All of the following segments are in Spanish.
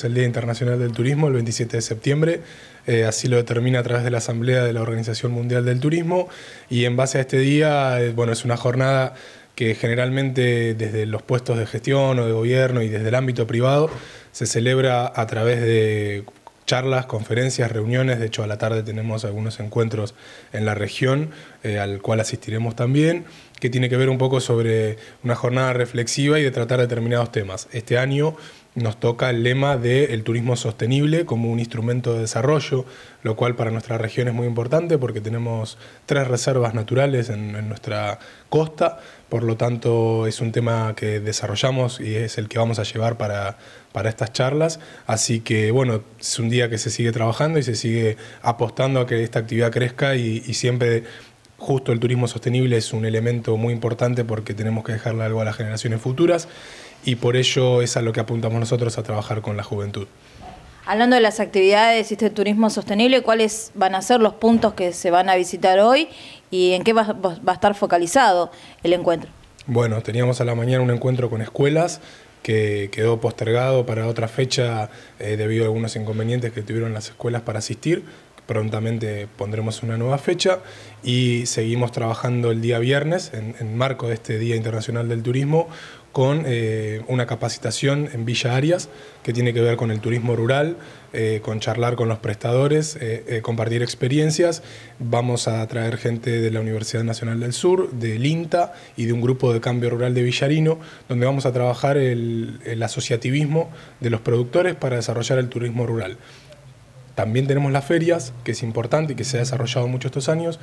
es el Día Internacional del Turismo, el 27 de septiembre. Eh, así lo determina a través de la Asamblea de la Organización Mundial del Turismo. Y en base a este día, eh, bueno, es una jornada que generalmente desde los puestos de gestión o de gobierno y desde el ámbito privado se celebra a través de charlas, conferencias, reuniones. De hecho, a la tarde tenemos algunos encuentros en la región, eh, al cual asistiremos también, que tiene que ver un poco sobre una jornada reflexiva y de tratar determinados temas. Este año nos toca el lema del turismo sostenible como un instrumento de desarrollo, lo cual para nuestra región es muy importante porque tenemos tres reservas naturales en, nuestra costa, por lo tanto es un tema que desarrollamos y es el que vamos a llevar para, para estas charlas, así que bueno, es un día que se sigue trabajando y se sigue apostando a que esta actividad crezca y siempre justo el turismo sostenible es un elemento muy importante porque tenemos que dejarle algo a las generaciones futuras y por ello es a lo que apuntamos nosotros a trabajar con la juventud. Hablando de las actividades y este turismo sostenible, ¿cuáles van a ser los puntos que se van a visitar hoy y en qué va, va a estar focalizado el encuentro? Bueno, teníamos a la mañana un encuentro con escuelas que quedó postergado para otra fecha eh, debido a algunos inconvenientes que tuvieron las escuelas para asistir. Prontamente pondremos una nueva fecha y seguimos trabajando el día viernes en, marco de este Día Internacional del Turismo con eh, una capacitación en Villa Arias que tiene que ver con el turismo rural, eh, con charlar con los prestadores, eh, compartir experiencias. Vamos a traer gente de la Universidad Nacional del Sur, del INTA y de un grupo de cambio rural de Villarino, donde vamos a trabajar el asociativismo de los productores para desarrollar el turismo rural. También tenemos las ferias, que es importante y que se ha desarrollado mucho estos años,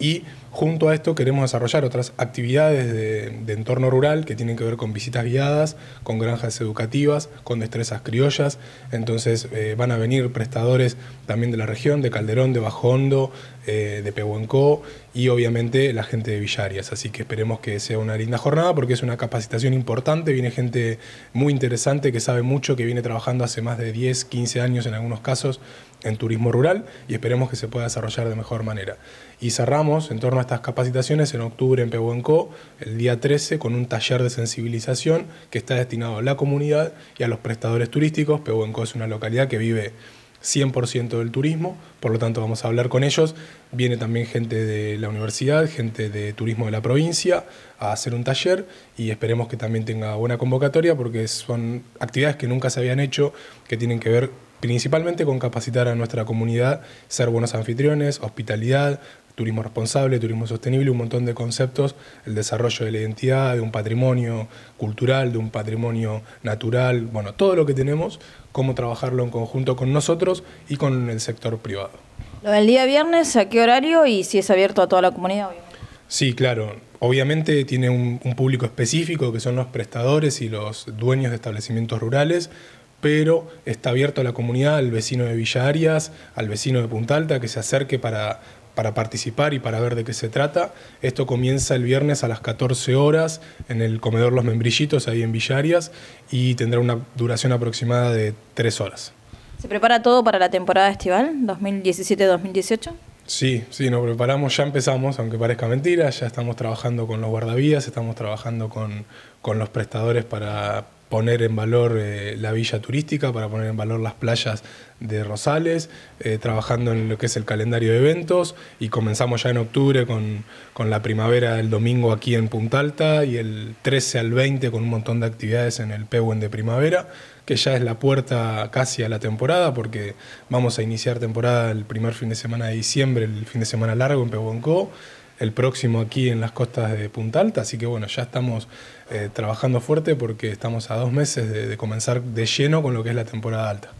y junto a esto queremos desarrollar otras actividades de, entorno rural que tienen que ver con visitas guiadas, con granjas educativas, con destrezas criollas. Entonces eh, van a venir prestadores también de la región, de Calderón, de Bajo Hondo, eh, de Pehuenco y obviamente la gente de Villarias. Así que esperemos que sea una linda jornada porque es una capacitación importante, viene gente muy interesante que sabe mucho, que viene trabajando hace más de 10, 15 años en algunos casos en turismo rural y esperemos que se pueda desarrollar de mejor manera. Y cerramos en torno a estas capacitaciones en octubre en Pehuenco, el día 13, con un taller de sensibilización que está destinado a la comunidad y a los prestadores turísticos. Pehuenco es una localidad que vive 100% del turismo, por lo tanto vamos a hablar con ellos. Viene también gente de la universidad, gente de turismo de la provincia a hacer un taller y esperemos que también tenga buena convocatoria porque son actividades que nunca se habían hecho, que tienen que ver principalmente con capacitar a nuestra comunidad, ser buenos anfitriones, hospitalidad, turismo responsable, turismo sostenible, un montón de conceptos, el desarrollo de la identidad, de un patrimonio cultural, de un patrimonio natural, bueno, todo lo que tenemos, cómo trabajarlo en conjunto con nosotros y con el sector privado. Lo del día viernes, ¿a qué horario y si es abierto a toda la comunidad? Obviamente? Sí, claro. Obviamente tiene un, un público específico que son los prestadores y los dueños de establecimientos rurales, pero está abierto a la comunidad, al vecino de Villa Arias, al vecino de Punta Alta, que se acerque para, para participar y para ver de qué se trata. Esto comienza el viernes a las 14 horas en el comedor Los Membrillitos, ahí en Villa Arias, y tendrá una duración aproximada de 3 horas. ¿Se prepara todo para la temporada estival 2017-2018? Sí, sí, nos preparamos, ya empezamos, aunque parezca mentira, ya estamos trabajando con los guardavías, estamos trabajando con, con los prestadores para poner en valor eh, la villa turística, para poner en valor las playas de Rosales, eh, trabajando en lo que es el calendario de eventos y comenzamos ya en octubre con, con, la primavera del domingo aquí en Punta Alta y el 13 al 20 con un montón de actividades en el Pehuen de primavera, que ya es la puerta casi a la temporada porque vamos a iniciar temporada el primer fin de semana de diciembre, el fin de semana largo en Pehuenco el próximo aquí en las costas de Punta Alta, así que bueno, ya estamos eh, trabajando fuerte porque estamos a dos meses de, de comenzar de lleno con lo que es la temporada alta.